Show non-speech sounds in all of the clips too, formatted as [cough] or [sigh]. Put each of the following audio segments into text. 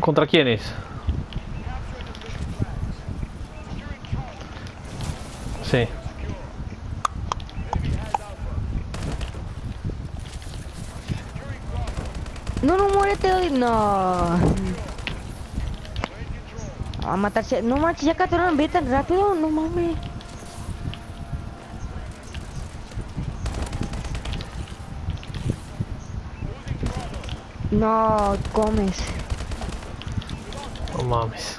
¿Contra quiénes? Sí. No, no, muérete hoy. No. A matarse. No manches, ya capturaron B tan rápido. No mames. No, comes. No mames.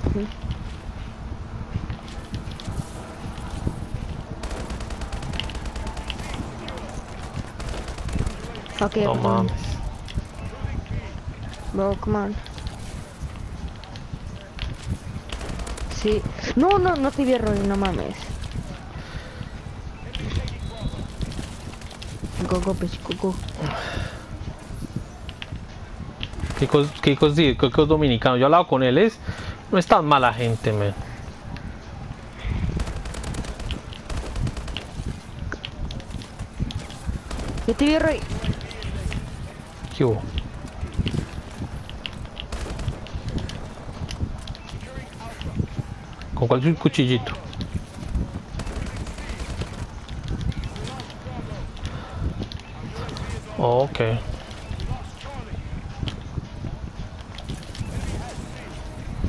Okay, No mames. Bro, come on. Sí. No, no, no te vi Roy, no mames. Go, go, bitch, go, go. ¿Qué cos, qué cos, sí, qué cos dominicano? Yo he hablado con él, es, no es tan mala gente, man. Yo te vi Roy. ¿Qué hubo? ¿Con cuál cuchillito? Oh, ok.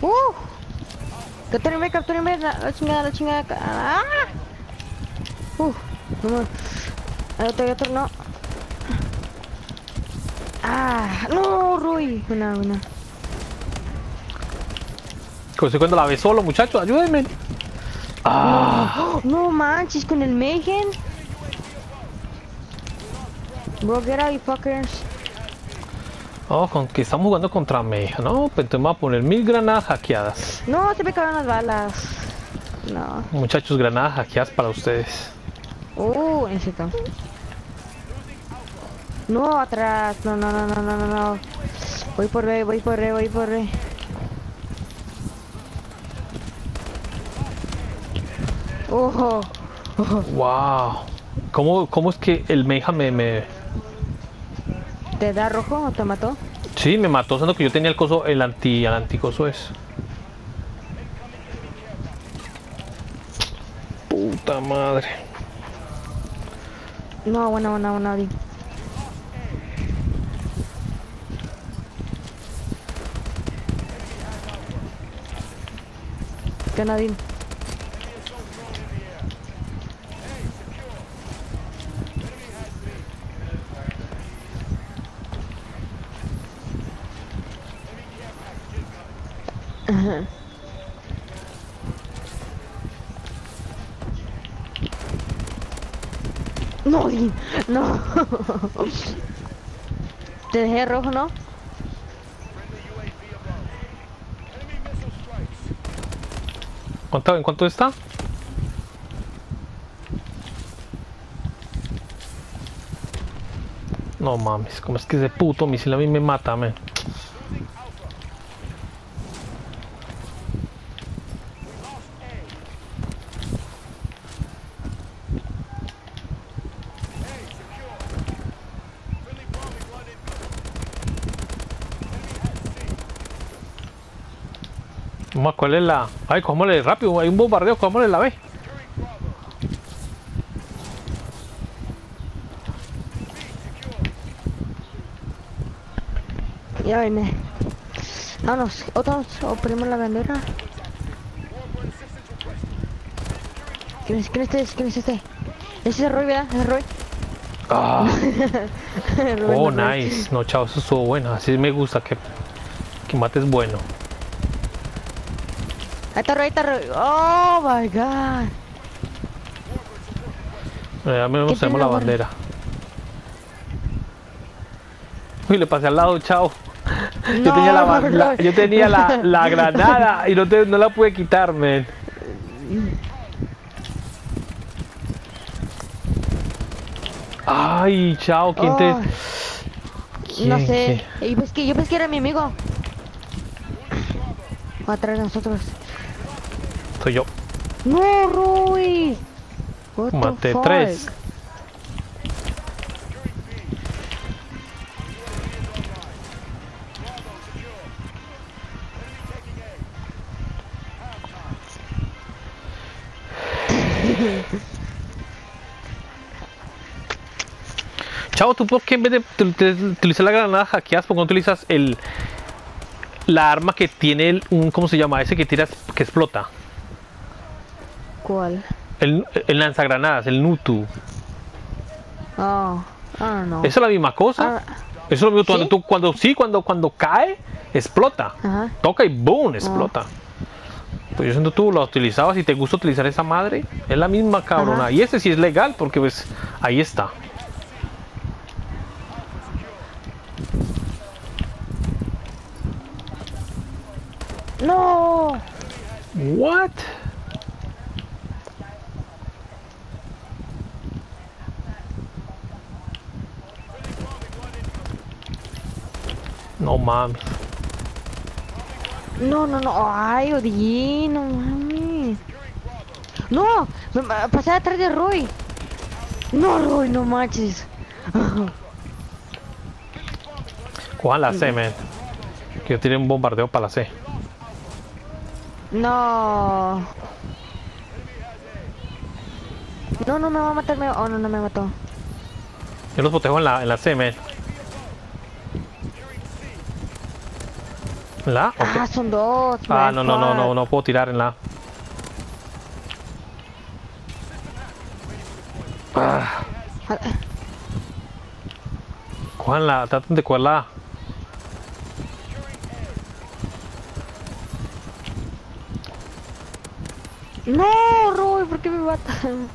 Uh. Capturen B, la, la chingada, la chingada. Ah. Uh, no mames. Hay otro, hay otro, no. Ah, no, Roy. Una, una. Estoy cuando la ve solo, muchachos, ayúdenme. Ah, [gasps] No manches, con el Mayhem. Bro, get out, you fuckers. oh, con que estamos jugando contra Meja, ¿no? Pues entonces me voy a poner mil granadas hackeadas. No, se me acaban las balas. No. Muchachos, granadas hackeadas para ustedes. Uh, necesito. No, atrás. No, no, no, no, no, no, no. Voy por B, voy por B, voy por B. Ojo. Wow. ¿Cómo, cómo es que el Meja me, me... ¿Te da rojo o te mató? Sí, me mató, siendo que yo tenía el coso, el anti, el anticoso es. Puta madre. No, bueno, bueno, bueno, di. ¿Qué Nadine? Ajá. No, no. Te dejé rojo, ¿no? ¿Cuánto, ¿En cuánto está? No mames, como es que ese puto misil a mí me mata, man. Vamos, ¿cuál es la...? Ay, cómole rápido, hay un bombardeo, cómole la B. Ya viene. Vámonos, otros, oprimimos la bandera. ¿Quién es, quién es este? ¿Quién es este? Ese es Roy, ¿verdad? Es Roy. Ah, [laughs] Roy, oh, no, nice. No, chao, eso estuvo bueno. Así me gusta que, que mates bueno. Ahí está ahí está Roy. Oh my god. Ya mismo ¿Qué tenemos la bandera. Uy, le pasé al lado, chao. Yo tenía la, la- yo tenía la, la [laughs] granada y no, te- no la pude quitar, man. Ay, chao, ¿quién te...? Oh, no ¿Quién, sé. Yo pensé, que, yo pensé que era mi amigo. Va atrás de nosotros estoy yo. ¡No, Rui! What Maté tres. Chavo, ¿tú por qué en vez de, utilizar la granada hackeas, por qué no utilizas el, la arma que tiene el, un, ¿cómo se llama? Ese que tiras, que explota. ¿Cuál? El, el lanzagranadas, el Nutu. Oh, know. Eso es la misma cosa. Ah, Eso es lo mismo cuando cuando sí, cuando cuando cae, explota. Ajá. Toca y boom, explota. Pues yo siento tú lo utilizabas y te gusta utilizar esa madre, es la misma cabrona. Ajá. Y este sí es legal porque pues ahí está. No. What? No mames. No, no, no. Ay, odié, no mames. No, me, me- pasé atrás de Roy. No, Roy, no manches. Cojan la C, man. Que yo tiré un bombardeo para la C. No. No, no me va a matarme. Oh, no, no me mató. Yo los protejo en la, en la C, man. ¿La? Ok. Ah, son dos. Ah, no, no, no, no, no puedo tirar en la. Ah, Ah, cojan la, traten de coger la A. No, Roy, ¿por qué me matan?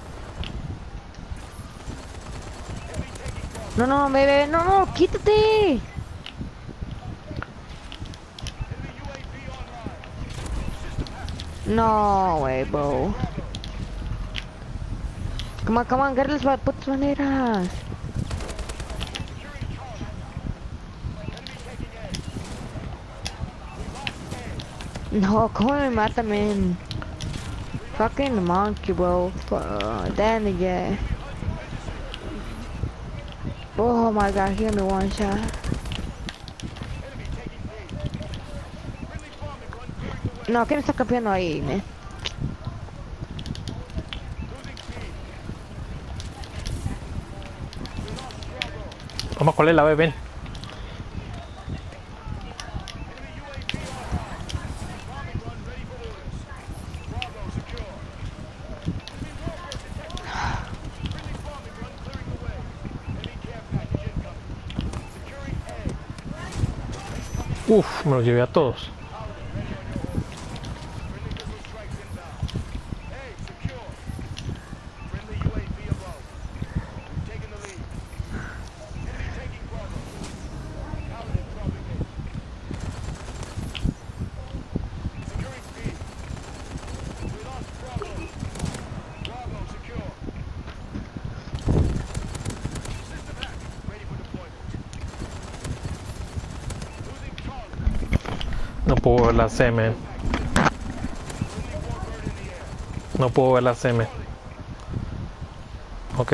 No, no, bebé, no, no, quítate. No, way, bro. Come on, come on, get las putas maneras. No, ¿cómo me mata, man? Fucking monkey, bro. Uh, then again. Oh my god, he me one shot. No, ¿quién está campeando ahí, man? Vamos, ¿cuál es la? Ven. Uf, me los llevé a todos. Puedo ver la man. No puedo ver la man. Ok.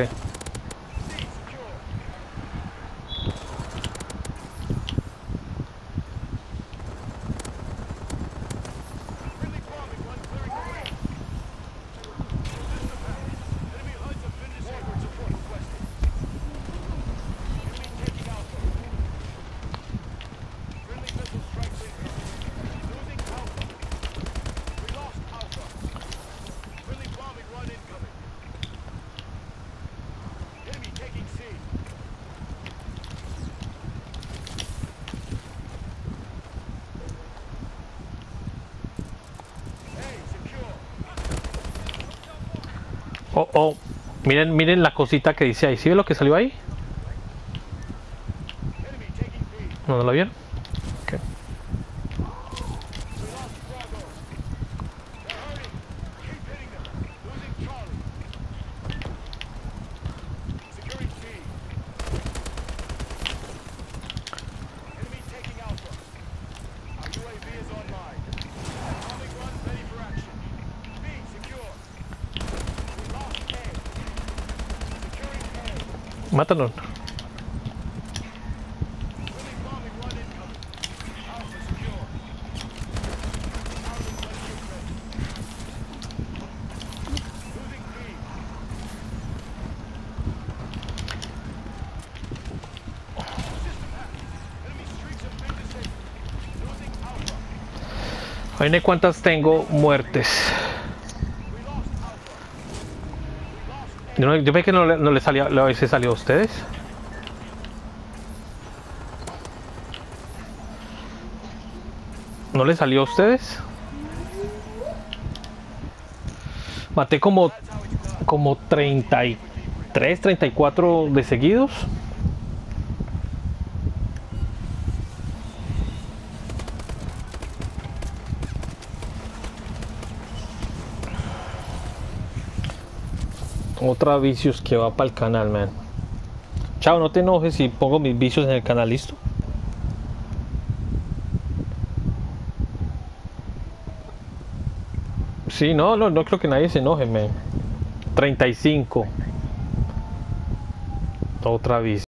Oh. Miren, miren la cosita que dice ahí. ¿Sí ven lo que salió ahí? ¿No, no la vieron? Mátalo. Hay cuántas tengo muertes. No, yo ve que no, le- no le salió, le se salió a ustedes. ¿No le salió a ustedes? Maté como como 33, 34 de seguidos. Otra vicios que va para el canal, man. Chao, no te enojes si pongo mis vicios en el canal, ¿listo? Sí, no, no, no creo que nadie se enoje, man. 35. Otra vez.